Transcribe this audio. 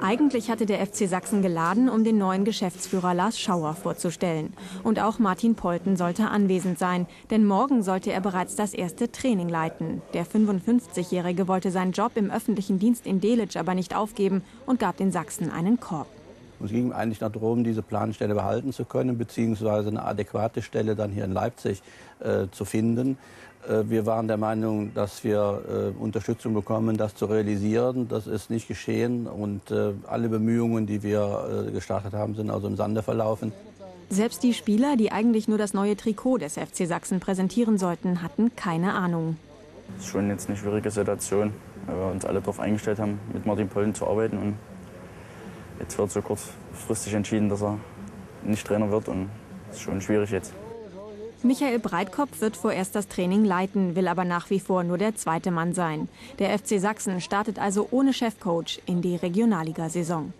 Eigentlich hatte der FC Sachsen geladen, um den neuen Geschäftsführer Lars Schauer vorzustellen. Und auch Martin Polten sollte anwesend sein, denn morgen sollte er bereits das erste Training leiten. Der 55-Jährige wollte seinen Job im öffentlichen Dienst in Delitzsch aber nicht aufgeben und gab den Sachsen einen Korb. Es ging eigentlich darum, diese Planstelle behalten zu können, beziehungsweise eine adäquate Stelle dann hier in Leipzig äh, zu finden. Äh, wir waren der Meinung, dass wir äh, Unterstützung bekommen, das zu realisieren. Das ist nicht geschehen und äh, alle Bemühungen, die wir gestartet haben, sind also im Sande verlaufen. Selbst die Spieler, die eigentlich nur das neue Trikot des FC Sachsen präsentieren sollten, hatten keine Ahnung. Das ist schon jetzt eine schwierige Situation, weil wir uns alle darauf eingestellt haben, mit Martin Pollen zu arbeiten. Und jetzt wird so kurzfristig entschieden, dass er nicht Trainer wird. Und das ist schon schwierig jetzt. Michael Breitkopf wird vorerst das Training leiten, will aber nach wie vor nur der zweite Mann sein. Der FC Sachsen startet also ohne Chefcoach in die Regionalliga-Saison.